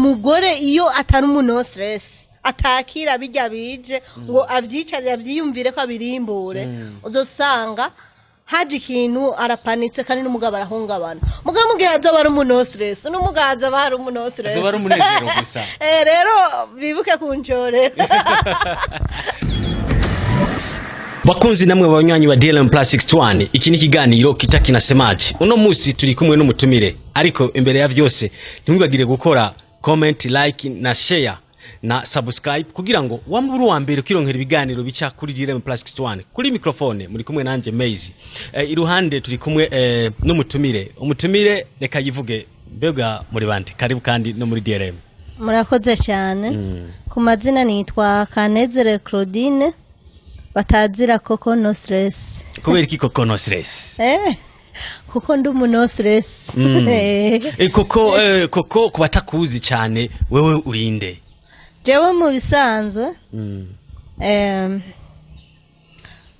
umugore iyo atari umuntu stress atakira bijya bije ngo avyicarire avyiyumvire ko abirimbure uzosanga haje ikintu arapanitse kandi n'umugabo arahungabana. Mugabo mu gihe azoba ari umuntu stress n'umugabo azoba ari umuntu stress. Azoba ari umunezero gusa. Eh, rero bibuke kunjorera bakunzi namwe banywanyi wa DLM Plus 61 iki ni ikiganiro kita kinasemaje uno musi turi kumwe n'umutumire ariko imbere ya vyose ntimwibagire gukora comment like na share na subscribe. Kugira ngo wambure uwa mbere ukironkera ibiganiro bica kuri DLM Plus 61 kuri microphone muri kumwe nanje Maze eh, iruhande turi kumwe eh, n'umutumire. Umutumire reka yivuge mbega muri bande karibu kandi no muri DLM murakoze cyane. Ku mazina nitwa kanezere claudine batazira koko no stress. Kubera iki koko no stress? Eh, kuko ndi umu no stress. Eh. Koko eh, koko kubatakuzi cyane wewe urinde. Jewe mu bisanzwe em,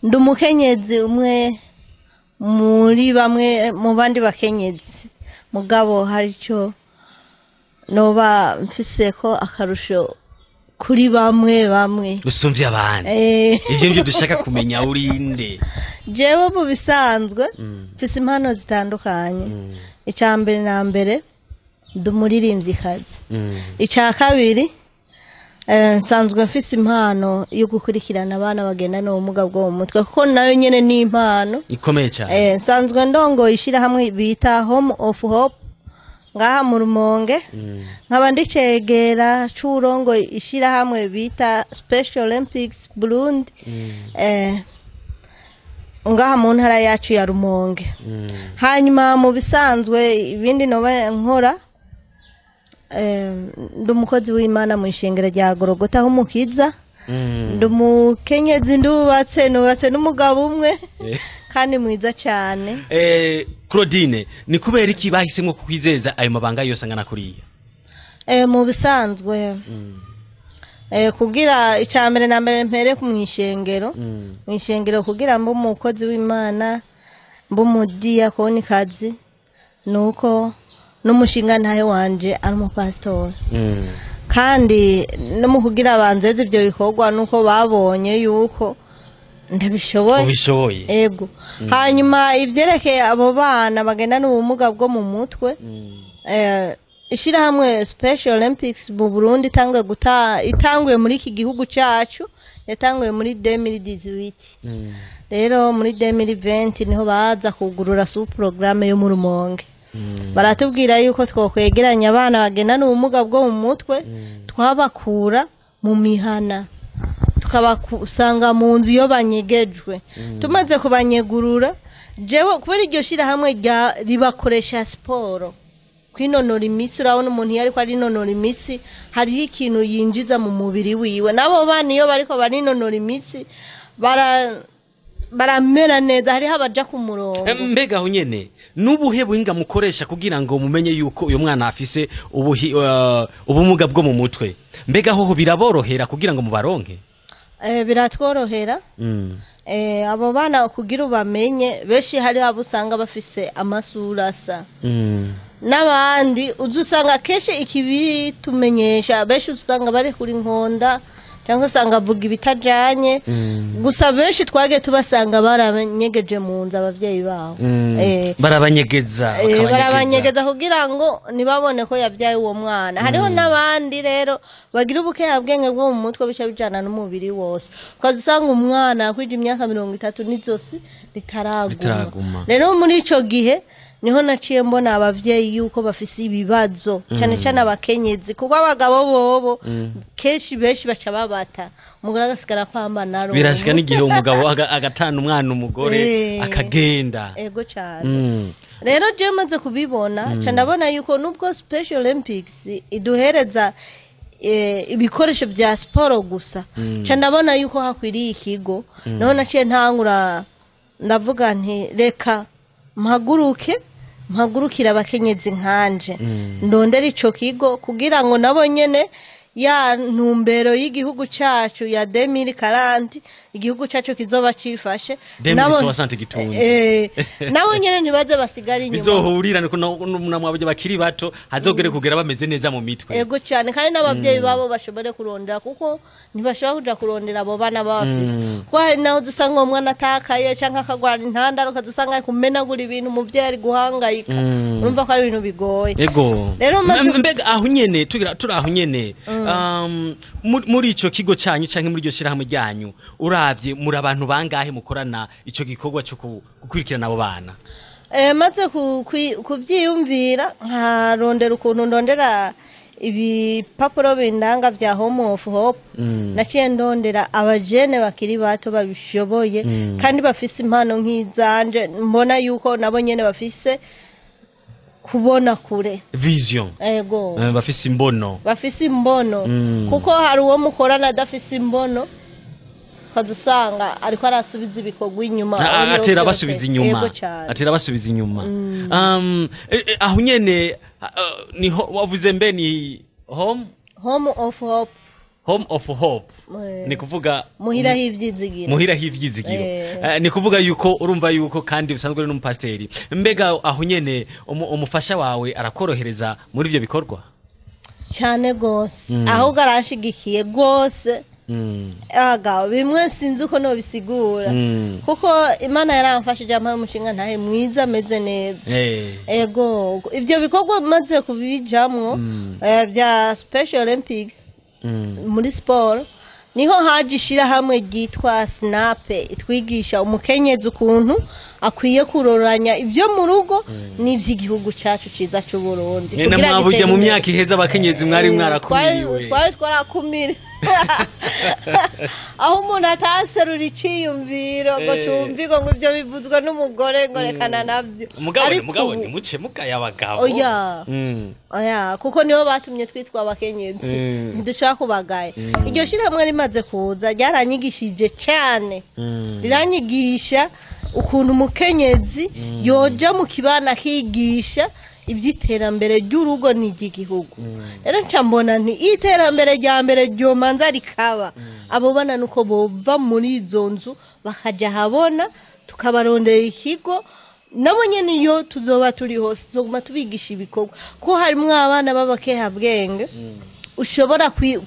ndi umukenyezi umwe muri bamwe mu bandi bakenyezi. Mugabo hari icyo noba mfise ko akarusho kuri bamwe bamwe. Usumvye abandi. Eh. ivyo nivyo dushaka kumenya urinde. Jewe mu bisanzwe mfise impano zitandukanye. Icya mbere na mbere ndi umuririmvyikazi icya kabiri eh, nsanzwe mfise impano yo gukurikirana abana bagendana ubumuga bwo mu mutwe kuko na yo nyene ni impano. Ikomeye cyane. Eh, nsanzwe ndongoye ishyirahamwe bita home of hope. Ngaha mu rumonge nkaba ndicegera c'urongoye ishyirahamwe bita special olympics burundi. Eh, ngaha mu ntara yacu ya rumonge. Hanyuma mu bisanzwe ibindi nkora eh, ndi umukozi w'imana mu ishengero rya gorogota aho umukiza ndi umukenyezi ndubatse nubatse n'umugabo umwe. Kandi mwiza cyane. Eh, claudine ni kubera iki bahisemo kukwizeza ayo mabanga yose angana kuriya Eh, mu bisanzwe. Eh, kugira icya mbere na mbere mpere mu ishengero mu ishengero kugira mbe umukozi w'imana mbe umudiyakonikazi ni uko n'umushinga ntahe wanje ari umupasitori kandi no mu kugira banzeze ibyo bikorwa nuko babonye yuko ndabishoboye ubishoboye. Ego. Hanyuma ibyerekeye abo bana bagendana ubumuga bwo mu mutwe eh, ishyirahamwe special olympics mu burundi itanguye guta itanguye muri iki gihugu cyacu yatanguye muri 2018 rero muri 2020 ni ho baza kugurura su porogaramu yo mu rumonge. Baratubwira yuko twokwegeranya abana bagendana ubumuga bwo mu mutwe twabakura mu mihana. Tukabasanga mu nzu iyo banyegejwe. Tumaze kubanyegurura jewe kubera iryo shyirahamwe rya ribakoresha siporo. Kwinonora imitsi urabona umuntu iyo ariko arinonora imitsi hariho ikintu yinjiza mu mubiri wiwe. N'abo bana iyo bariko barinonora imitsi bara baramera neza hariho abaja ku murongo. Eh, mbega aho nyene n'ubuhe buhinga mukoresha kugira ngo mumenye yuko uyu mwana afise ubuhi, uh, ubumuga bwo mu mutwe? Mbega hoho biraborohera kugira ngo mubaronke? Biratworohera mm. Eh, abo bana kugira ubamenye benshi hariho abo usanga bafise amasura asa Mm. n'abandi usanga akenshi ikibitumenyesha benshi usanga bari kuri nkonda cyangwa usanga avuga ibitajanye gusa benshi twagiye tubasanga barabanyegeje mu nzu ababyeyi babo. Mm. Eh, barabanyegeza Eh, barabanyegeza kugira ngo ntibabone ko yabyaye uwo mwana. Hariho n'abandi rero bagira ubukeyabwenge bwo mu mutwe bica bijana n'umubiri wose. Ukaza usanga umwana yakwije imyaka mirongo itatu n'izosi ritaraguma. Rero muri ico gihe ni ho naciye mbona abavyeyi yuko bafise ibibazo cyane cyane abakenyezi. Kuko abagabo bobo kenshi benshi baca babata. Umugore agasigara apambana aronka. birashika n'igihe umugabo aga- agatana umwana umugore Eh. akagenda. Ego cyane Mm. rero jewe maze kubibona ca ndabona yuko nubwo special olympics iduhereza eh, ibikoresho bya siporo gusa ca ndabona yuko hakwiriye ikigo. Naho naciye ntangura ndavuga nti reka mpaguruke mpagurukire abakenyezi nkanje. Ndondera ico kigo kugira ngo nabo nyene ya ntumbero y'igihugu cacu ya demiri karanti igihugu cacu kizoba cifashe. 2060 Nabo-. Eh, eh, nyene ntibaze basigare inyuma. Bizohurira nuko namwabye bakiri bato hazogere kugera bameze neza mu mitwe. Ego cyane kandi n'ababyeyi babo bashobore kurondera kuko ntibashobora kuja kurondera abo bana baba bafise kuko hari naho dusanga uwo mwana atakaye cyangwa akagwara intandaro ukazusanga ari kumenagura ibintu umuvyeyi ari guhangayika. Urumva ko ari ibintu bigoye. Ego. Rero maze- M- mbega aho nyene turi aho nyene. Muri- muri ico kigo canyu canke muri iryo shirahamwe ryanyu uravye muri abantu bangahe mukorana ico gikorwa cyo ku- gukurikirana abo bana? Eh, maze ku- kwi- kuvyiyumvira nkarondera ukuntu ndondera ibipapuro bindanga vya home of hope. Naciye ndondera abajene bakiri bato babishoboye kandi bafise impano nk'izanje mbona yuko nabo nyene bafise kubona kure. Vision. Ego. Eh, bafise imbono bafise imbono kuko hari uwo mukorana adafise imbono ukaza usanga ariko arasubiza ibikorwa inyuma. A- a- Oriyo atera byose. basubiza inyuma. Atera basubiza inyuma. Um, eh, eh, aho nyene uh, ni ho- wavuze mbe ni home? Home of hope. Home of hope. Eh. ni kuvuga muhira h'ivyizigiro muhira Eh. Eh, ni kuvuga yuko urumva yuko kandi usanzwe uri n'umupasiteri. Mbega aho nyene umu- umufasha wawe arakorohereza muri ivyo bikorwa? Cyane gose ahubwo aranshigikiye gose Mm. aga bimwe sinzi uko nobisigura. Mm. kuko imana yaramfashije ampaye umushinga ntahe mwiza ameze neza. Ego ivyo bikorwa bimaze kubijamwo eh, vya special olympics muri siporo ni ho haje ishirahamwe ryitwa sinape itwigisha umukenyezi ukuntu akwiye kuroranya ivyo mu rugo n'ivy'igihugu cacu ciza c'uburundi. Nyene mwaburya mu myaka iheza abakenyezi mwari mwarakumiriwe twari twarakumire. Aho umuntu ataserura iciyumviro ngo cumviko ngo ivyo bivuzwe n'umugore ngo rekana navyo mugabo ubu- nimuce mugaye abagabo kuko nibo batumye twitwa abakenyezi ntidushaka kubagaye iryo shirahamwe rimaze kuza ryaranyigishije cyane riranyigisha ukuntu umukenyezi yoja mu kibana akigisha iby'iterambere ry'urugo n'iry'igihugu rero nca mbona nti iterambere rya mbere ryomanza rikaba. Abo bana nuko bova muri izo nzu bakajya ahabona tukabarondera ikigo nabo nyene iyo tuzoba turi hose tuzoguma tubigisha ibikorwa. Ko harimwo abana b'abakehabwenge ushobora kwi-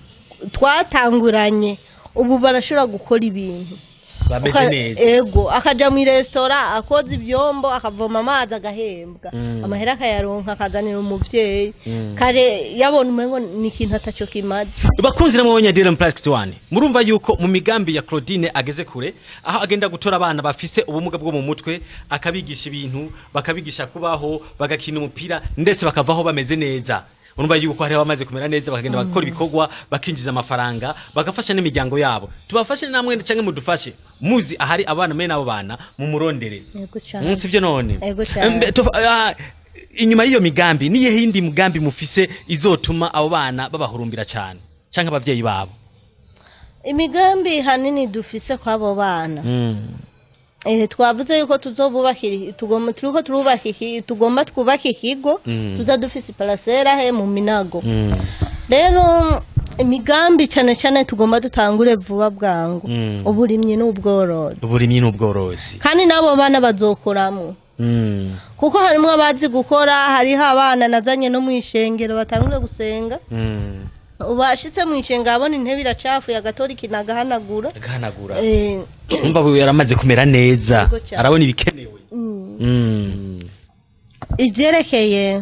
twatanguranye ubu barashobora gukora ibintu. Bameze neza ego. Akaja mu resitora akoza ivyombo akavoma amazi agahembwa. Amahera akayaronka akazanira umuvyeyi kare yabona umengo ni ikintu ataco kimaze. Bakunzi namwe b'abanyadire plastic one. Murumva yuko mu migambi ya Claudine ageze kure aho agenda gutora abana bafise ubumuga bwo mu mutwe akabigisha ibintu bakabigisha kubaho bagakina umupira ndetse bakavaho bameze neza. Urumva yuko hariho abamaze kumera neza bakagenda bagakora ibikorwa bakinjiza amafaranga bagafasha n'imiryango yabo. Tubafashe namwe canke mudufashe? Muzi ahari abana mwe n'abo bana mumurondere. Yego cane. Mm, sivyo none. Ah, inyuma y'iyo migambi niye hindi mugambi mufise izotuma abo bana babahurumbira cyane canke abavyeyi babo? Imigambi hanini dufise kw'abo bana. Eh, twavuze yuko tugomba twubaka ikigo tuza dufise iparasera he mu minago. Rero imigambi cane cane tugomba dutangure vuba bwangu. Uburimyi n'ubworozi. Uburimyi n'ubworozi. Kandi n'abo bana bazokoramwo. Mm. kuko harimwo abazi gukora hariho abana nazanye no mu ishengero batangure gusenga. Mm. bashitse mu ishengero abona intebe iracafuye agatora ikintu agahanagura. Agahanagura umva we yaramaze kumera neza. Arabona ibikenewe. Mm. ivyerekeye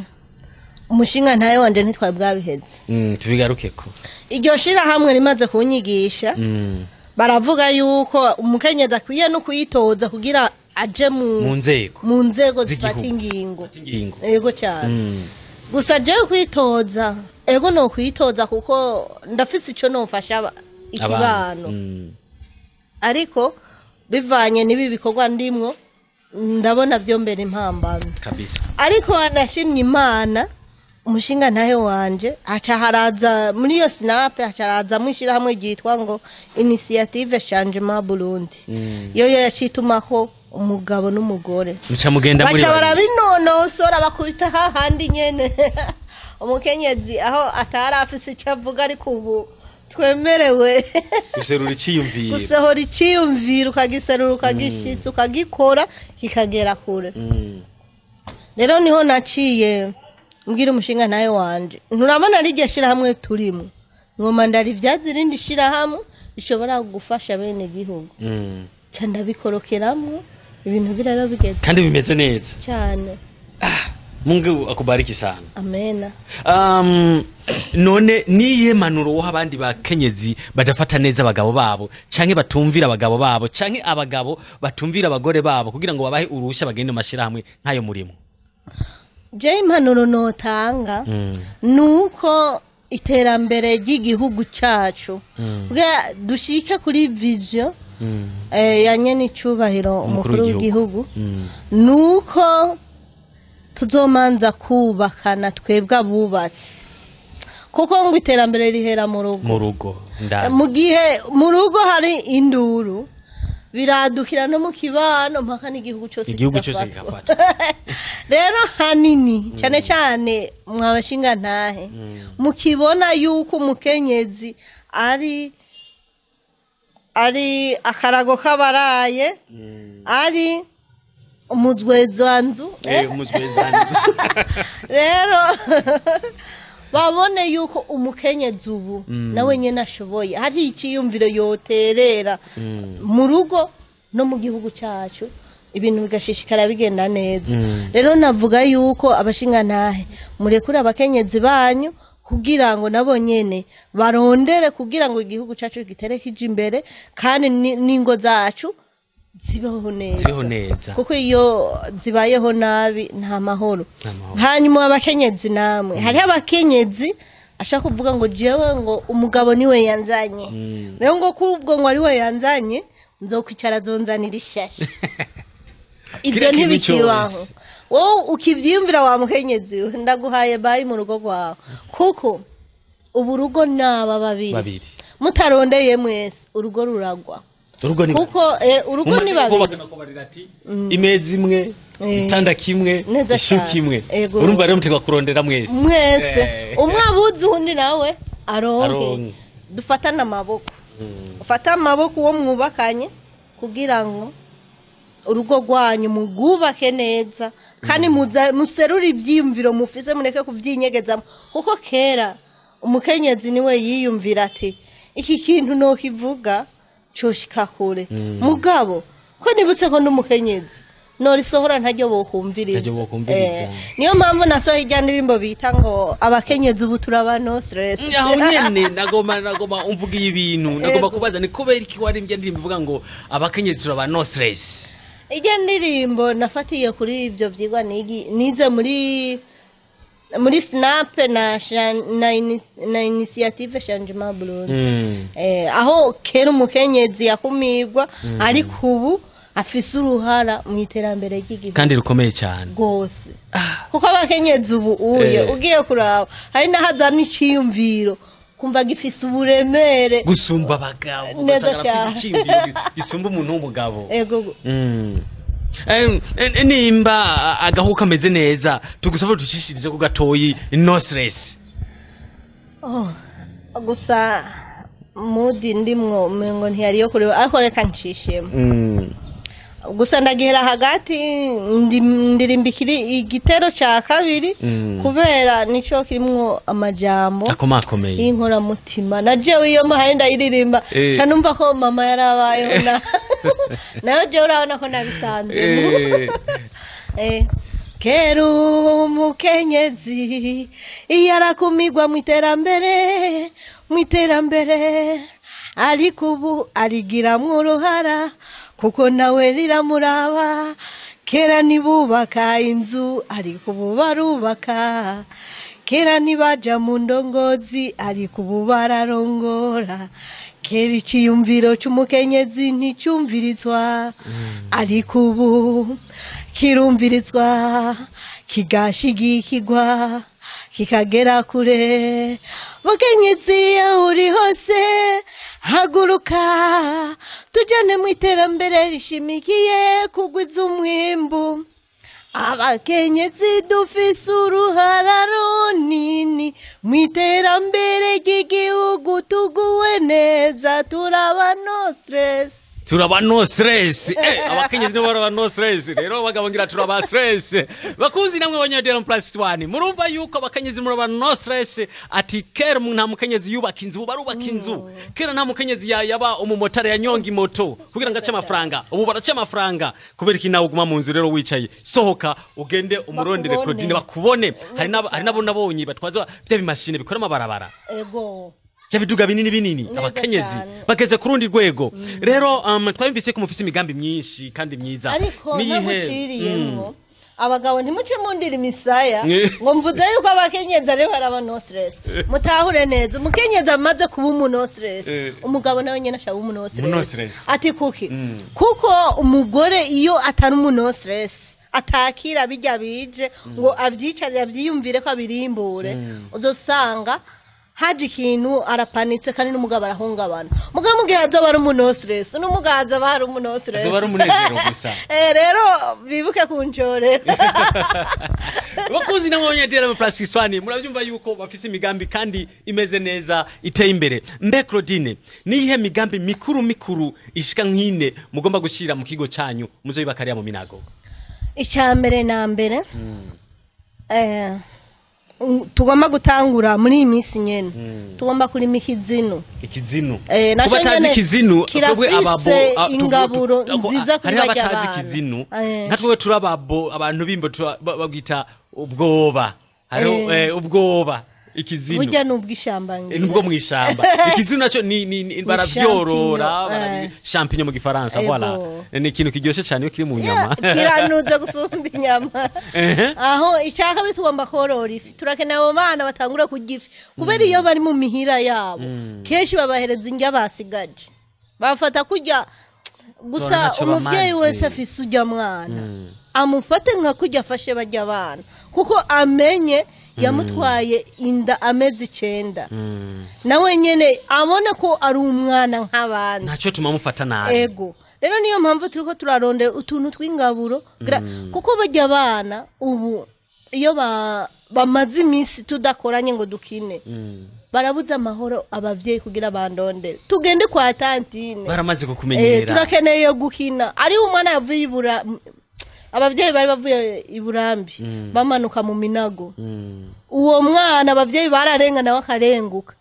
umushinga ntayo wanje ntitwari bwabiheze Mm, tubigarukeko iryo shirahamwe rimaze kunyigisha. Mm. baravuga yuko umukenyezi akwiye no kuyitoza kugira aje mu nzego. zifata ingingo. Yego cyane. Mm. Gusa jewe kwitoza ego no kwitoza kuko ndafise nofasha aba- Abana. ikibano. Mm. ariko bivanye n'ibi bikorwa ndimwo ndabona vyo mbere impambano ariko nashimye imana umushinga ntahe wanje haca haraza muri iyo sinape haca harazamo ishyirahamwe ryitwa ngo inisiyative changement burundi. Yo yo yacitumako umugabo n'umugore. Muca mugenda muri baca barabinonosora bakubita hahandi nyene. Umukenyezi aho atari afise icyo avuga ariko ubu twemerewe. Guserura iciyumviro. Gusohora iciyumviro ukagiserura ukagishitsa ukagikora kikagera kure. Mm. rero ni ho naciye mbwira umushinga nawe wanje. Nturabona rirya shirahamwe turimo. Ngoma ndari ibyazi irindi shirahamwe rishobora gufasha bene gihugu Mm. ca ndabikorokeramwo ibintu biraro bigeze kandi bimeze neza. Cyane mungu akubariki sana. Amena. Um, none niye manuro woha abandi bakenyezi badafata neza abagabo babo canke batumvira abagabo babo canke abagabo batumvira abagore babo kugira ngo babahe uruhushya bagende mu mashirahamwe nk'ayo murimo? Je impanuro notanga nuko iterambere ry'igihugu cacu. Bwa dushike kuri vision eh, ya nyene icubahiro umukuru w'igihugu nuko tuzomanza kubakana twebwe abubatsi kuko ngo iterambere rihera mu rugo. Mu rugo ndani. Mu gihe mu rugo hari induru biradukira no mu kibano mpaka n'igihugu cyose igihugu cyose kigafatwa. rero hanini cyane cyane mwabashinga ntahe. Mukibona yuko umukenyezi ari ari akarago k'abaraye ari umuzwezanzu Eh, umuzwezanzu. rero babone yuko umukenyezi ubu nawe nyine ashoboye. Hari ikiyumviro yoterera mu rugo no mu gihugu cyacu ibintu bigashishikara bigenda neza. Rero navuga yuko abashingantahe murekure abakenyezi banyu kugira ngo nabo nyene barondere kugira ngo igihugu cyacu gitere kije imbere kandi ni- n'ingo zacu zibeho neza. Kuko iyo zibayeho nabi nta mahoro. Hanyuma abakenyezi namwe. Hariho abakenyezi ashaka kuvuga ngo jewe ngo umugabo ni we yanzanye. Rero ngo kuri ubwo ngo ari we yanzanye nzokwicara zonzanira ishyashya ibyo ntibikibaho. Wowe ukibyiyumvira wa mukenyezi ndaguhaye bayi mu rugo rwawe. Kuko ubu rugo ni aba babiri. Mutarondeye mwese urugo ruragwa. Urugo ni kuko eh, urugo ni babiri. Imeza imwe Eh. igitanda kimwe Neza ishuka cyane. imwe Ego. urumva rero mutegwa kurondera mwese. Mwese. Eh. umwe abuze undi nawe aronke Aronke. dufatane amaboko. Ufate amaboko uwo mwubakanye kugira ngo urugo rwanyu mugubake neza kandi muza- muserure ibyiyumviro mufise mureke kubyinyegezamo kuko kera umukenyezi ni we yiyumvira ati iki kintu nokivuga coshika kure. Mugabo ko nibutse ko n'umukenyezi norisohora ntaryo bokumviriza. Eh, niyo mpamvu nasohoye ijya ndirimbo bita ngo abakenyezi ubu turaba no stress aho nyene nagoma nagoma umvugiye ibintu. Nagomba Ego. kubaza ni kubera iki wari ndirimbo ivuga ngo abakenyezi turaba no stress. Ijya ndirimbo nafatiye kuri ibyo byigwa nigi- nize muri muri snap na na, ini- na initiative changement burundi Mm. eh, aho kera umukenyezi yakumirwa ariko ubu afise uruhara mu iterambere ry'igihugu. Kandi rukomeye cyane. Rwose. Kuko abakenyezi ubu uye Eh. ugiye kuraba hari n'ahazana iciyumviro kumva gifise uburemere. Gusumba abagabo. Neza cyane. gisumba umuntu w'umugabo. Ego Mm. Em, eh, nimba agahu kameze neza tugusaba dushishirize ku gatoyi no stress. Oh, gusa mudi ndimwo umengo ntiyariyo kureba. Ariko reka nshishemo Mm. Gusa ndagihera hagati ndi- ndirimba ikiri igitero ca kabiri kubera nico kirimwo amajambo akomakomeye. y'inkoramutima. Na jewe iyo mahari ndayiririmba Eh. ca numva ko mama yarabayeho na na yo jewe urabona ko nabisanzemo Eh. Eh, kera umukenyezi iyo arakumirwa mu iterambere mu iterambere ariko ubu arigiramwo uruhara kuko nawe riramuraba. Kera ntibubaka inzu ariko ubu barubaka. Kera ntibaja mu ndongozi ariko ubu bararongora. Kera iciyumviro cy'umukenyezi nticyumvirizwa. Ariko ubu kirumvirizwa kigashigikirwa kikagera kure. Bakenyezi aho uri hose haguruka. Tujyane mu iterambere rishimikiye kugwiza umwimbu. Abakenyezi dufise uruhara runini mu iterambere ry'igihugu tuguwe neza turaba no stress. Turaba no stress. Eh abakenyezi nibo baraba no stress. Rero abagabo ngira turaba stress. Bakuzi namwe abanyadera plus 1 murumva yuko abakenyezi muraba no stress? Ati kera umuntu nta mukenyezi yubaka inzu barubaka inzu. Kera nta mukenyezi ya- yaba umumotari yanyonga imoto. Kugira ngo ace amafaranga. Ubu baraca amafaranga. Kubera iki nawe uguma mu nzu rero wicaye? Sohoka ugende umurondere. Claudine bakubone. Hari n'abo- hari nabo nabonye batwaza bya bimashine bikora amabarabara. Ego. Bya biduga binini. Binini abakenyezi. bageze ku rundi rwego. Rero um, twabimvise ko mufise imigambi myinshi kandi myiza. Ariko Niyihe? ntaguciriyemo abagabo ntimuce mundira imisaya. Mwe- ngo mvuze yuko abakenyezi ari baraba no stress. Mutahure neza. Umukenyezi amaze kuba umu no stress. Eh. umugabo nawe nyine ashaba umu no stress. stress. ati kuki? Kuko umugore iyo atari umu no stress atakira bijya bije ngo avyicarire avyiyumvire ko abirimbure uzosanga haje ikintu arapanitse kandi n'umugabo arahungabana. Mugabo mu gihe azoba ari umu no stress n'umugabo azoba ari umu no stress Azoba ari umunezero gusa. Eh, rero bibuke abanyadera mu plastic swan murabyumva yuko bafise imigambi kandi imeze neza iteye imbere. Mbe Claudine niyihe migambi mikuru mikuru ishika nk'ine mugomba gushira mu kigo canyu muzoyibakariya mu minago. Icya mbere na mbere. Eh, um, tugomba gutangura muri iyi minsi nyene. Tugomba kurima ikizinu ikizinu Eh, kuba atazi nyene ikizinu kirafise ingaburo nziza kuri bana. ikizinu Eh. nka twebwe turi ababo abantu bimbo babwita ubwoba. Hariho eh, ubwoba. Ikizinu burya ni. Eh, nubwo mwishamba. Ikizinu naco ni, ni, ni baravyorora champignon, barabi- eh. mu gifaransa voilà. Ni ikintu kiryoshe cyane iyo kiri mu nyama. Kiranuze gusumba inyama. Aho icya kabiri tugomba korora ifi. Turakeneye abo bana batangura kurya ifi. Kubera iyo bari mu mihira yabo kenshi babahereza indya basigaje. Bafata kurya. Gusa umubyeyi wese afise ujya mwana. Amufate nka kurya afashe bajya abana. Kuko amenye yamutwaye inda amezi icenda nawe nyene abone ko ari umwana nk'abandi. Ntacyo tuma mufata nabi. Ego. Rero niyo mpamvu turiko turarondera utuntu tw'ingaburo. Gra- kuko bajya abana ubu iyo ba- bamaze iminsi tudakoranye ngo dukine barabuze amahoro abavyeyi kugira bandondere. Tugende kwa tantine. Baramaze Eh, kukumenyera turakeneye gukina. Ariho umwana yavuye ibura abavyeyi bari bavuye i burambi bamanuka mu minago. Uwo mwana abavyeyi bararenga nawe akarenguka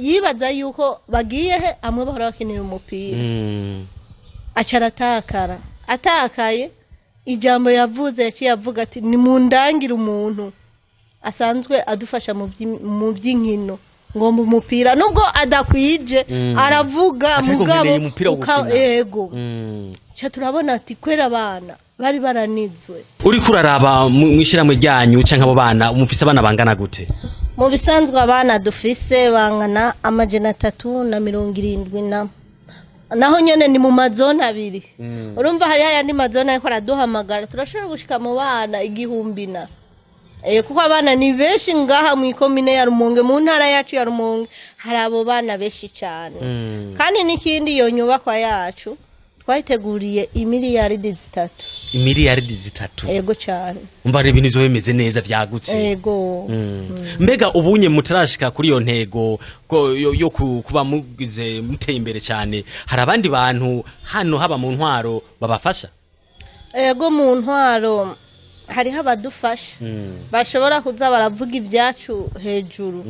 yibaza yuko bagiye he amwe bahora bakenera umupira. Mm. aca aratakara. Atakaye ijambo yavuze yaciye avuga ati nimundangire umuntu. Asanzwe adufasha mu mu vy'inkino. Ngomba umupira nubwo adakwije aravuga mugabo yego Mm. turabona ati kwera abana. Bari baranizwe uriko uraraba mu ishyirahamwe ryanyu canke abo bana mufise abana bangana gute? Mu bisanzwe abana dufise bangana amajana atatu na mirongo irindwi na naho nyene ni mu mazone abiri. Urumva hariho ayandi mazone ariko araduhamagara turashobora gushika mu bana igihumbi na. Eh, kuko abana ni benshi ngaha mu ikomine ya rumonge mu ntara yacu ya rumonge hari abo bana benshi cyane kandi n'ikindi iyo nyubakwa yacu twayiteguriye imiliyaridi zitatu. Imiliyaridi zitatu ego cyane. Umva rero ibintu bimeze neza vyagutse ego. Mbega ubunye mutarashika kuri iyo ntego yo, yo ku- kuba mugize muteye imbere cyane. Hari abandi bantu hano haba mu ntwaro babafasha? Ego mu ntwaro hariho abadufasha. Bashobora kuza baravuga ibyacu hejuru.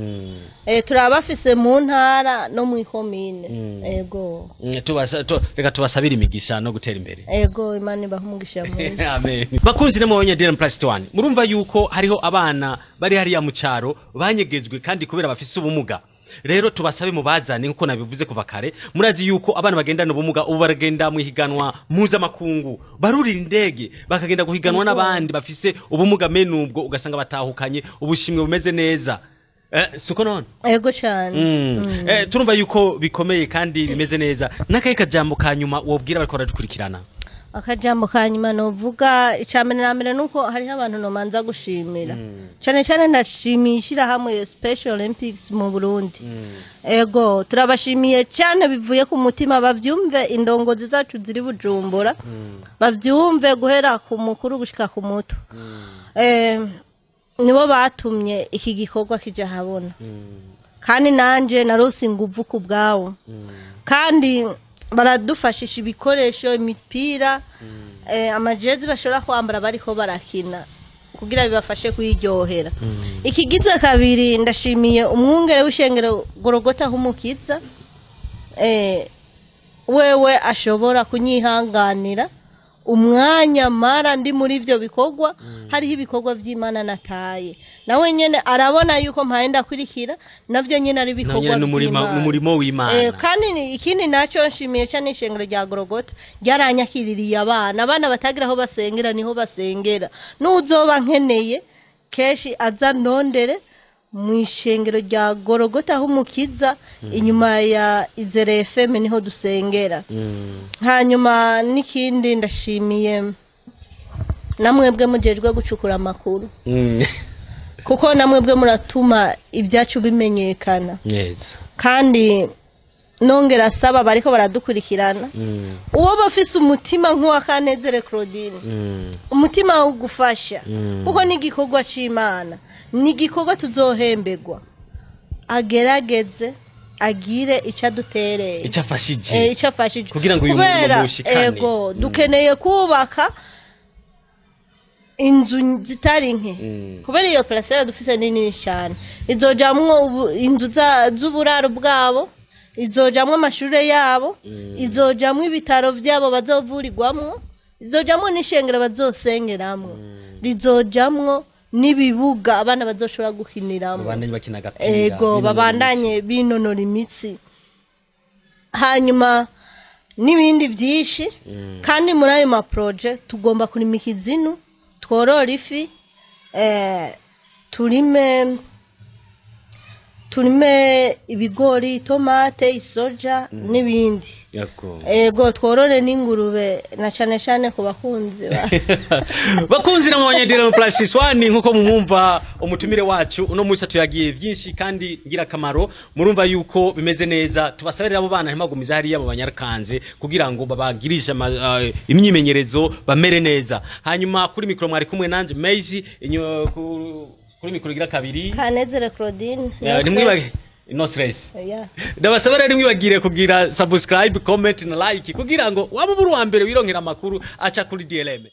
Eh, turaba bafise mu ntara no mu ikomine ego. Mm, tu- reka tubasabire imigisha no gutera imbere. Ego imana ibaha umugisha Amen. bakunzi namwe abanyadira plus 1 murumva yuko hariho abana bari hariya mu cyaro banyegejwe kandi kubera bafise ubumuga. Rero tubasabe mubazane nk'uko nabivuze kuva kare murazi yuko abana bagendana ubumuga ubu baragenda mu higanwa mpuzamakungu. Barurira indege bakagenda guhiganwa n'abandi bafise ubumuga mene ubwo ugasanga batahukanye ubushimwe bumeze neza. Eh, siko none? Ego cyane Mm. Eh, turumva yuko bikomeye kandi bimeze neza. N'akahe kajambo ka nyuma wobwira bariko baradukurikirana. Akajambo ka nyuma novuga icya mbere na mbere nuko hariho abantu nomanza gushimira. Cyane cyane ndashimiye ishyirahamwe special olympics mu burundi. Ego turabashimiye cyane bivuye ku mutima bavyumve indongozi zacu ziri bujumbura. Bavyumve guhera ku mukuru gushika ku muto. Nibo batumye iki gikorwa kija habona. Kandi nanje narose inguvu ku bwawo. Kandi baradufashisha ibikoresho imipira eh, amajezi bashobora kwambara bariko barakina kugira bibafashe kuyiryohera. Ikigize kabiri ndashimiye umwungere w'ishengero gorogota humukiza. Eh, wewe ashobora kunyihanganira. Umwanya mara ndi muri ivyo bikorwa hariho ibikorwa vy'imana nataye. Nawe nyene arabona yuko mpaye ndakurikira navyo nyene ari ibikorwa n'umurimo w'Imana. Eh, kandi ikindi na cyo nshimiye cyane ishengero rya gorogota ryaranyakiririye abana. Abana batagira aho basengera ni ho basengera. N'uzoba nkeneye kenshi aza ndondere mu ishengero rya gorogota aho umukiza inyuma ya izere fm ni ho dusengera. Hanyuma n'ikindi ndashimiye namwebwe mujejwe gucukura amakuru. Mm. kuko namwebwe muratuma ibyacu bimenyekana. Kandi nongera asaba bariko baradukurikirana. Mm. uwo bafise umutima nk'uwa kanezere claudine. Mm. umutima wo gufasha. Mm. kuko ni igikorwa c'imana. Ni igikorwa tuzohembegwa. Agerageze agire ico adutereye icyo afashije Eh, Kugira ngo uyu muntu mushikane. ego dukeneye kubaka inzu zitari nke. Kubera iyo parasera dufise ni nini cyane izojamwo ubu- inzu z'uburaro bwabo izojamwo amashure yabo izojamwo ibitaro vyabo bazovurirwamwo izojamwo n'ishengero bazosengeramwo. Rizojamwo n'ibibuga abana bazoshobora agapira ego babandanye binonora imitsi. Hanyuma n'ibindi byinshi kandi muri ayo maproje tugomba kurima ikizinu tworora ifi eh, turime turime ibigori itomate isoja n'ibindi imitsi. Yego. ego tworore n'ingurube na cane cane ku bakunzi ba bakunzi na mwanyadira plus one nk'uko mumwumva umutumire wacu uno munsi atuyagiye vyinshi kandi ngira akamaro murumva yuko bimeze neza tubasabirira abo bana ntibagumize hariya mu banyarkanze kugira ngo babagirishe eh, imyimenyerezo bamere neza hanyuma kuri mikoro mwari kumwe inyo- ku- kuri mikuru gira kabiri. Kanezere claudine Eh, no stress Yeah. ndabasaba rero mwibagire kugira subscribe comment na like kugira ngo waba uri uwa mbere wironkera amakuru aca kuri DLM